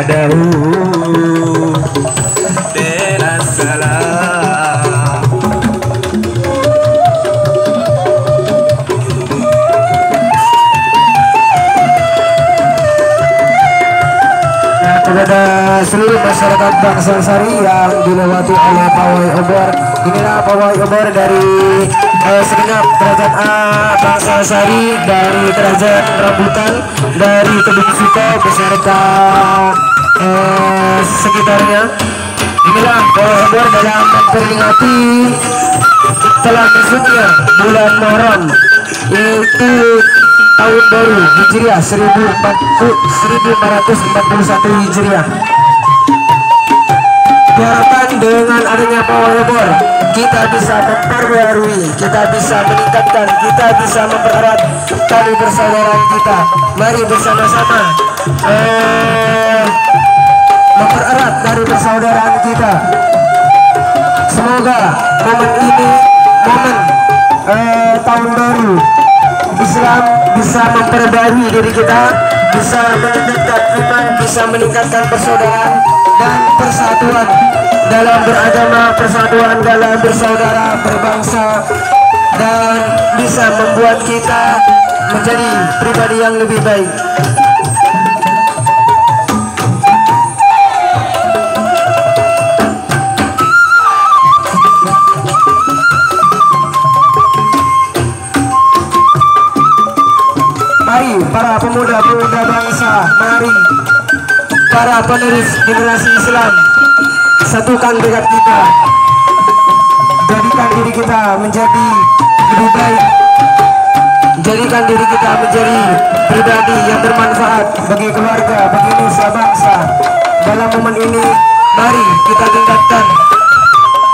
padahu dengan seluruh masyarakat bangsa Sari yang dilewati oleh pawai obor. Inilah pawai obor dari eh, segenap kerajaan A bangsa Sari dari kerajaan Rambutan dari Kedung Suko beserta eh, sekitarnya. Inilah pawai obor dalam memperingati telah masuknya bulan Muharram yaitu tahun baru Hijriah 1441 Hijriah diharapkan dengan adanya obor kita bisa memperbarui kita bisa meningkatkan kita bisa mempererat tali persaudaraan kita. Mari bersama-sama eh, mempererat tali persaudaraan kita. Semoga momen ini momen eh, tahun baru Islam bisa memperbarui diri kita bisa meningkatkan iman bisa meningkatkan persaudaraan dan persatuan dalam beragama persatuan dalam bersaudara berbangsa dan bisa membuat kita menjadi pribadi yang lebih baik. Mari para pemuda-pemuda bangsa, mari para penerus generasi Islam satukan tekad kita. Jadikan diri kita menjadi lebih baik. Jadikan diri kita menjadi pribadi yang bermanfaat bagi keluarga, bagi nusa bangsa. Dalam momen ini, mari kita tingkatkan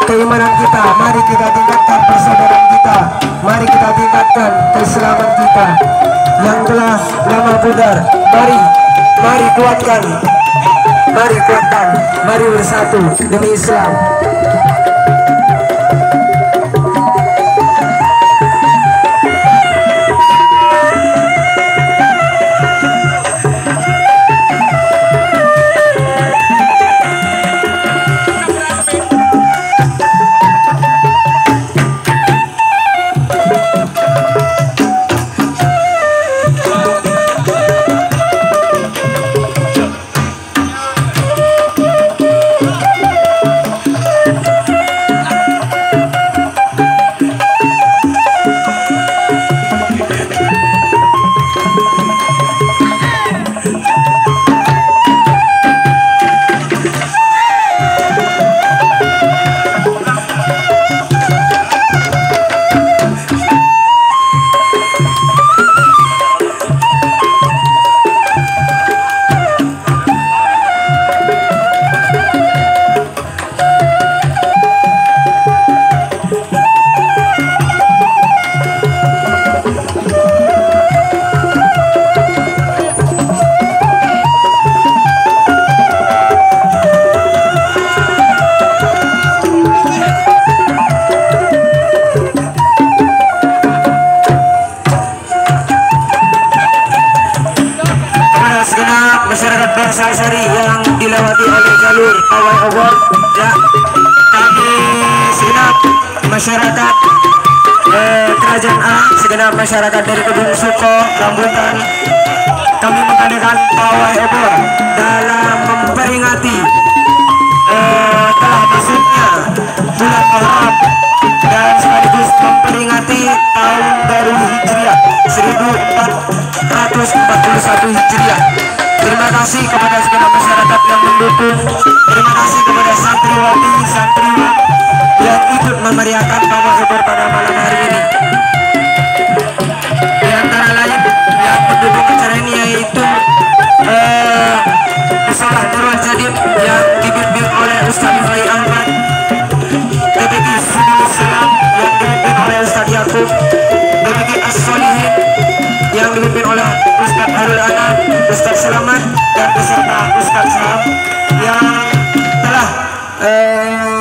keimanan kita, mari kita tingkatkan persaudaraan kita, mari kita tingkatkan keislaman kita yang telah lama pudar. Mari, mari kuatkan, mari kuatkan, mari bersatu demi Islam. Sari yang dilewati oleh jalur pawai obor. Ya kami segenap masyarakat eh, kerajaan A segenap masyarakat dari Kedung Suko Rambutan. Kami mengadakan pawai obor dalam memperingati eh, telah masuknya kasih kepada segala masyarakat yang mendukung. Terima kasih kepada santriwati santri yang ikut memeriahkan Bapak Geber pada malam hari ini. Di antara lain yang mendukung acara ini yaitu eh, Musolah Nurul Jadid yang dibimbing oleh Ustaz Fai Ahmad TBI Sudul Islam yang dibimbing oleh Ustaz Yaakub TBI As-Solihin yang dipimpin oleh Khairul Ustaz Selamat dan peserta Ustaz Saab yang telah eh,